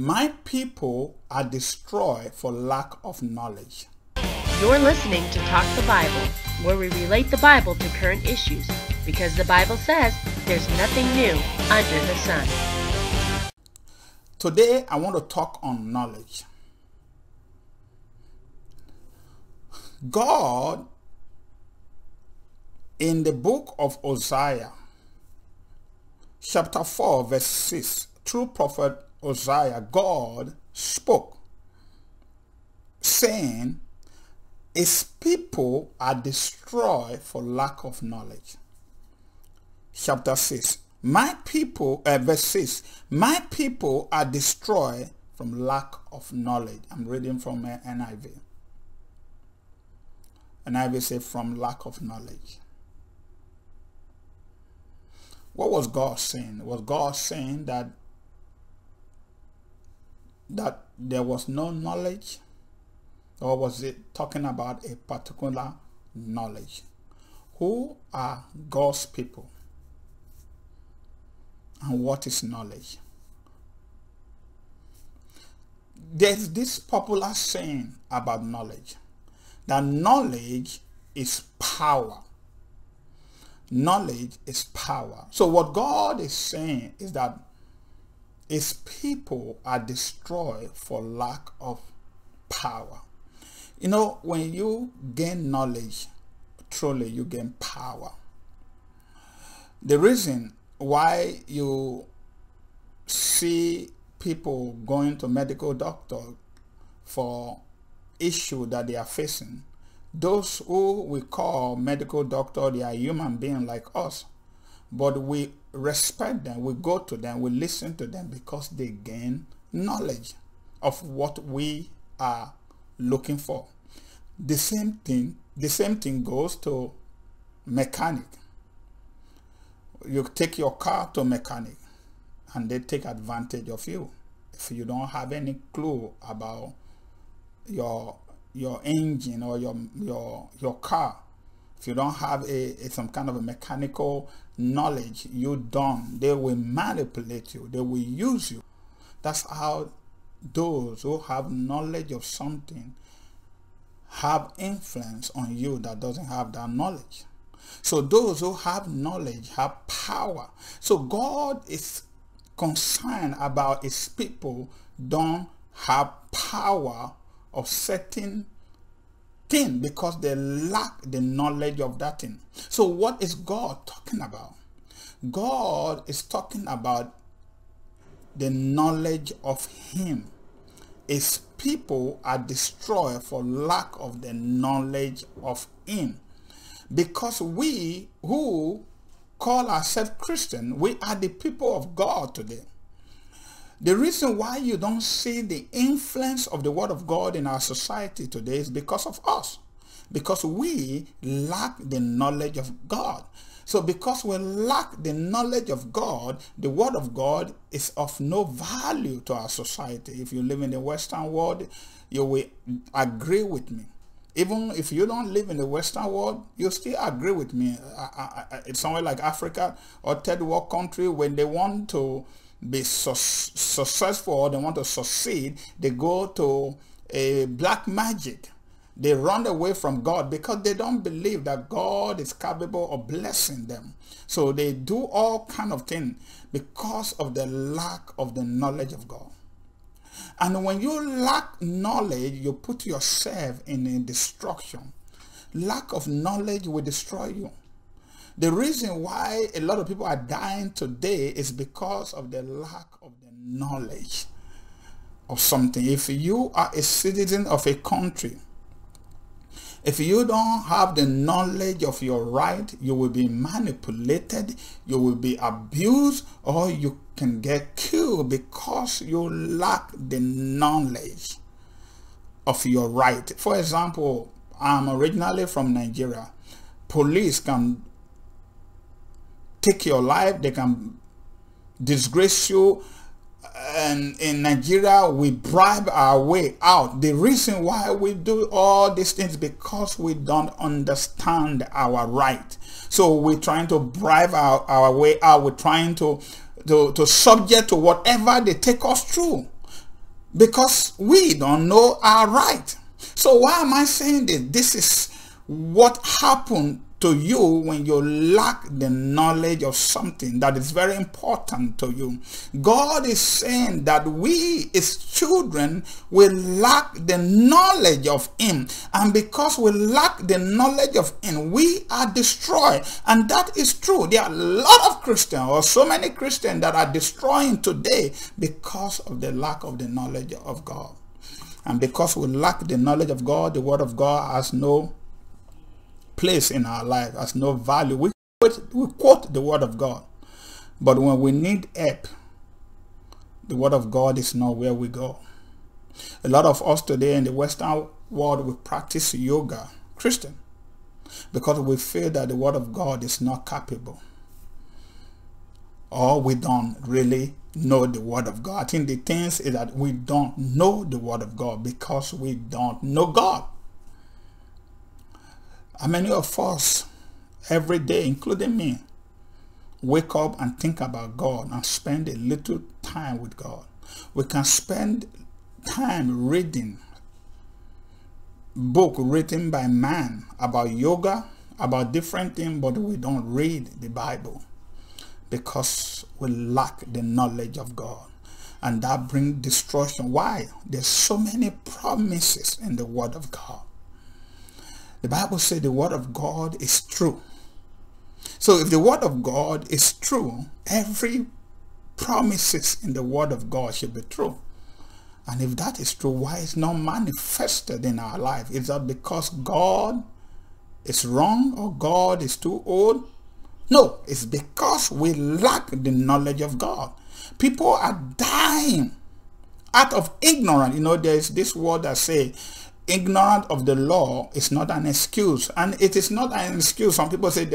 My people are destroyed for lack of knowledge. You're listening to Talk the Bible, where we relate the Bible to current issues, because the Bible says there's nothing new under the sun. Today, I want to talk on knowledge. God, in the book of Hosea, chapter 4, verse 6, through prophet Hosea, God spoke, saying, His people are destroyed for lack of knowledge. Chapter 6. My people, uh, verse 6, my people are destroyed from lack of knowledge. I'm reading from uh, NIV. NIV say from lack of knowledge. What was God saying? Was God saying that that there was no knowledge? Or was it talking about a particular knowledge? Who are God's people? And what is knowledge? There's this popular saying about knowledge that knowledge is power. Knowledge is power. So what God is saying is that his people are destroyed for lack of power. You know, when you gain knowledge, truly you gain power. The reason why you see people going to medical doctor for issue that they are facing, those who we call medical doctor, they are human beings like us. But we respect them, we go to them, we listen to them because they gain knowledge of what we are looking for. The same thing, the same thing goes to mechanic. You take your car to mechanic and they take advantage of you. If you don't have any clue about your your engine or your your your car, if you don't have a, a, some kind of a mechanical knowledge you don't. They will manipulate you. They will use you. That's how those who have knowledge of something have influence on you that doesn't have that knowledge. So those who have knowledge have power. So god is concerned about his people don't have power of certain thing because they lack the knowledge of that thing. So what is God talking about? God is talking about the knowledge of him. His people are destroyed for lack of the knowledge of him. Because we who call ourselves Christian, we are the people of God today. The reason why you don't see the influence of the word of God in our society today is because of us. Because we lack the knowledge of God. So because we lack the knowledge of God, the word of God is of no value to our society. If you live in the Western world, you will agree with me. Even if you don't live in the Western world, you still agree with me. I, I, I, it's somewhere like Africa or third world country when they want to be su successful or they want to succeed, they go to a black magic. They run away from God because they don't believe that God is capable of blessing them. So they do all kind of things because of the lack of the knowledge of God. And when you lack knowledge, you put yourself in a destruction. Lack of knowledge will destroy you. The reason why a lot of people are dying today is because of the lack of the knowledge of something. If you are a citizen of a country, if you don't have the knowledge of your right, you will be manipulated, you will be abused, or you can get killed because you lack the knowledge of your right. For example, I'm originally from Nigeria. Police can take your life, they can disgrace you. And in Nigeria, we bribe our way out. The reason why we do all these things because we don't understand our right. So we're trying to bribe our, our way out. We're trying to, to, to subject to whatever they take us through. because we don't know our right. So why am I saying this? This is what happened to you when you lack the knowledge of something that is very important to you. God is saying that we, as children, will lack the knowledge of him. And because we lack the knowledge of him, we are destroyed. And that is true. There are a lot of Christians, or so many Christians, that are destroying today because of the lack of the knowledge of God. And because we lack the knowledge of God, the word of God has no place in our life, has no value. We quote, we quote the word of God. But when we need help, the word of God is not where we go. A lot of us today in the Western world, we practice yoga, Christian, because we feel that the word of God is not capable. Or we don't really know the word of God. I think the thing is that we don't know the word of God because we don't know God. How many of us every day, including me, wake up and think about God and spend a little time with God? We can spend time reading book written by man about yoga, about different things, but we don't read the Bible because we lack the knowledge of God. And that brings destruction. Why? There's so many promises in the word of God. The Bible said the word of God is true. So if the word of God is true, every promises in the word of God should be true. And if that is true, why is not manifested in our life? Is that because God is wrong or God is too old? No, it's because we lack the knowledge of God. People are dying out of ignorance. You know, there's this word that say ignorant of the law is not an excuse. And it is not an excuse. Some people say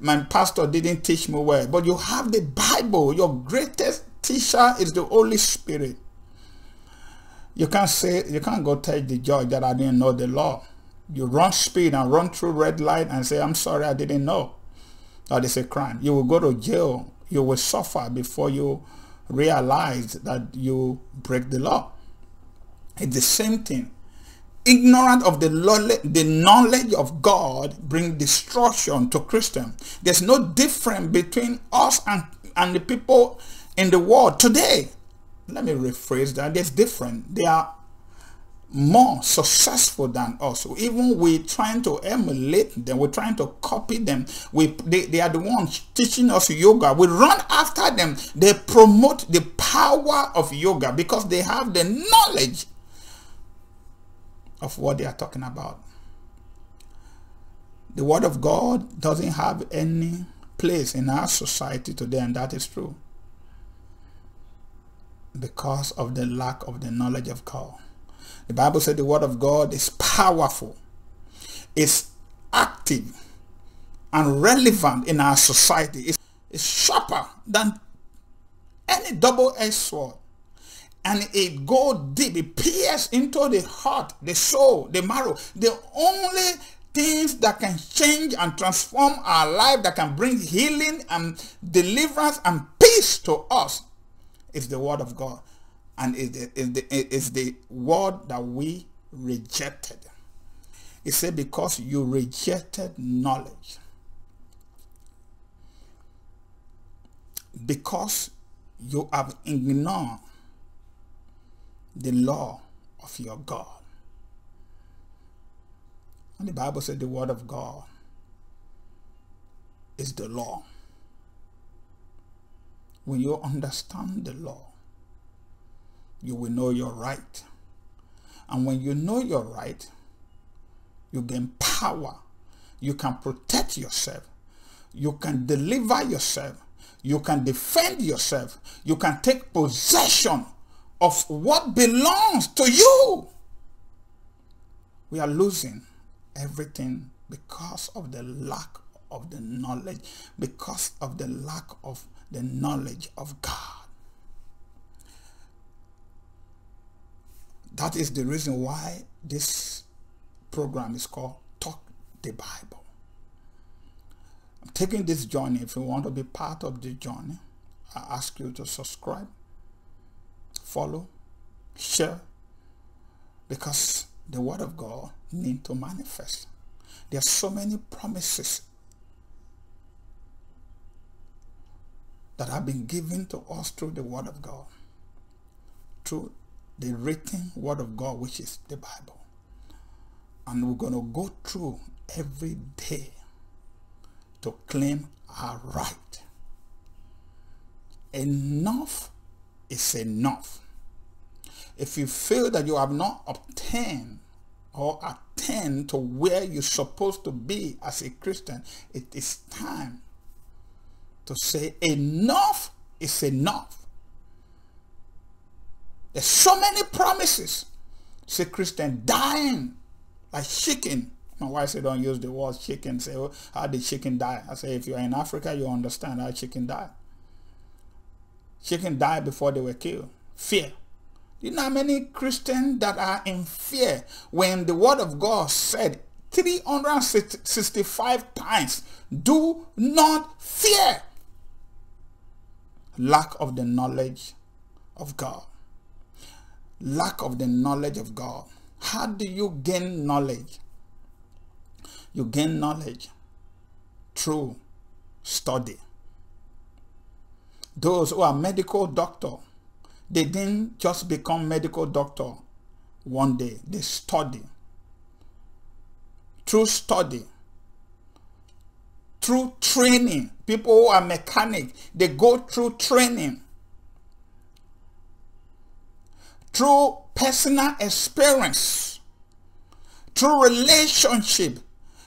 my pastor didn't teach me well. But you have the bible. Your greatest teacher is the holy spirit. You can't say you can't go tell the judge that i didn't know the law. You run speed and run through red light and say i'm sorry i didn't know. That is a crime. You will go to jail. You will suffer before you realize that you break the law. It's the same thing ignorant of the, the knowledge of God bring destruction to Christians. There's no difference between us and, and the people in the world today. Let me rephrase that. There's different. They are more successful than us. Even we're trying to emulate them. We're trying to copy them. We they, they are the ones teaching us yoga. We run after them. They promote the power of yoga because they have the knowledge of what they are talking about. The word of God doesn't have any place in our society today and that is true because of the lack of the knowledge of God. The Bible said the word of God is powerful, it's active and relevant in our society. It's, it's sharper than any double-edged sword and it go deep. It pierces into the heart the soul the marrow. The only things that can change and transform our life that can bring healing and deliverance and peace to us is the word of god. And is the, is the, is the word that we rejected. It said because you rejected knowledge. Because you have ignored the law of your God. And the Bible said the word of God is the law. When you understand the law, you will know your right. And when you know your right, you gain power. You can protect yourself. You can deliver yourself. You can defend yourself. You can take possession of what belongs to you. We are losing everything because of the lack of the knowledge, because of the lack of the knowledge of God. That is the reason why this program is called Talk the Bible. I'm taking this journey. If you want to be part of the journey, I ask you to subscribe follow share, Because the word of God need to manifest. There are so many promises that have been given to us through the word of God. Through the written word of God, which is the Bible. And we're going to go through every day to claim our right. Enough is enough. If you feel that you have not obtained or attained to where you're supposed to be as a Christian, it is time to say enough is enough. There's so many promises. Say Christian dying like chicken. My wife said don't use the word chicken. Say, oh, how did chicken die? I say if you're in Africa, you understand how chicken die. Chicken died before they were killed. Fear. You know how many Christians that are in fear when the word of God said 365 times, do not fear. Lack of the knowledge of God. Lack of the knowledge of God. How do you gain knowledge? You gain knowledge through study. Those who are medical doctor, they didn't just become medical doctor one day. They study. Through study. Through training. People who are mechanic, they go through training. Through personal experience. Through relationship.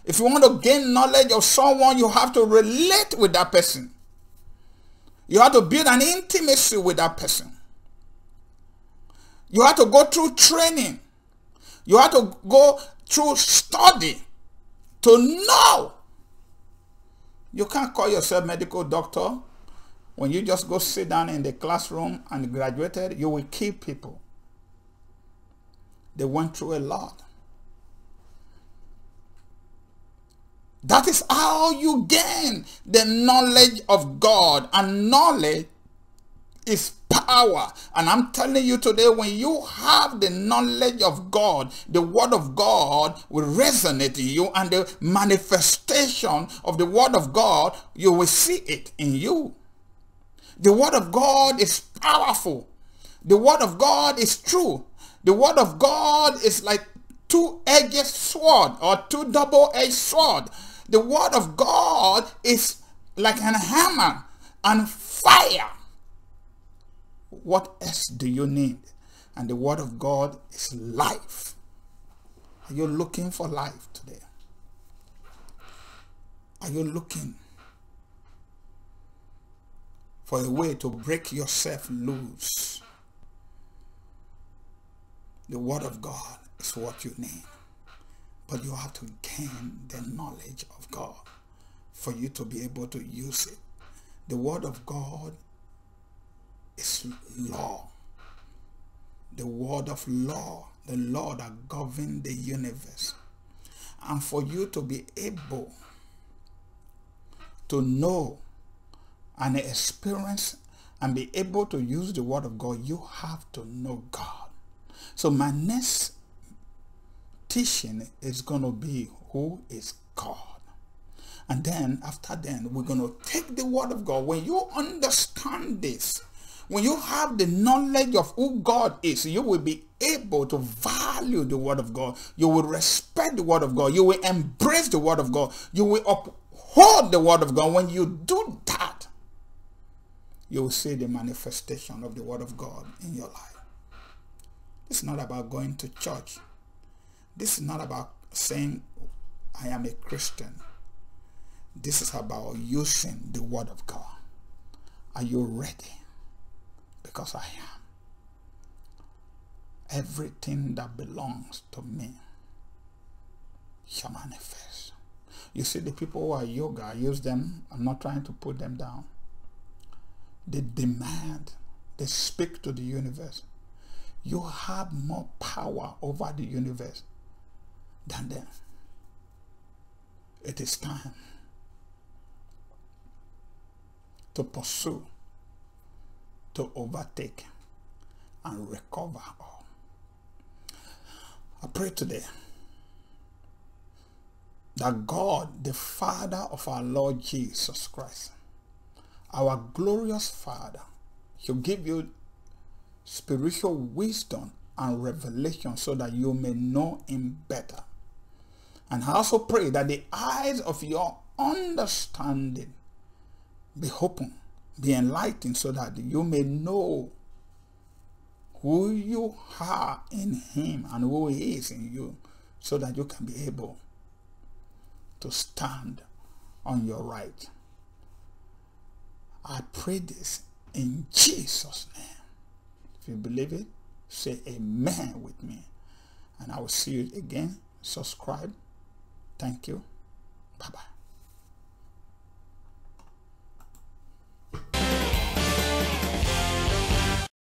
If you want to gain knowledge of someone, you have to relate with that person. You have to build an intimacy with that person. You have to go through training. You have to go through study to know. You can't call yourself medical doctor when you just go sit down in the classroom and graduated. You will kill people. They went through a lot. That is how you gain the knowledge of God. And knowledge is power. And I'm telling you today, when you have the knowledge of God, the word of God will resonate in you and the manifestation of the word of God, you will see it in you. The word of God is powerful. The word of God is true. The word of God is like two-edged sword or two double-edged sword the word of God is like an hammer and fire. What else do you need? And the word of God is life. Are you looking for life today? Are you looking for a way to break yourself loose? The word of God is what you need. But you have to gain the knowledge of God for you to be able to use it. The word of God is law. The word of law, the law that governs the universe. And for you to be able to know and experience and be able to use the word of God, you have to know God. So my next teaching is going to be who is God. And then after then, we're going to take the word of God. When you understand this, when you have the knowledge of who God is, you will be able to value the word of God. You will respect the word of God. You will embrace the word of God. You will uphold the word of God. When you do that, you will see the manifestation of the word of God in your life. It's not about going to church. This is not about saying I am a Christian. This is about using the word of God. Are you ready? Because I am. Everything that belongs to me shall manifest. You see, the people who are yoga, I use them. I'm not trying to put them down. They demand, they speak to the universe. You have more power over the universe than them. It is time to pursue, to overtake, and recover all. I pray today that God, the Father of our Lord Jesus Christ, our glorious Father, He'll give you spiritual wisdom and revelation so that you may know Him better. And I also pray that the eyes of your understanding be open, be enlightened so that you may know who you are in him and who he is in you so that you can be able to stand on your right. I pray this in Jesus' name. If you believe it, say amen with me. And I will see you again. Subscribe. Thank you. Bye-bye.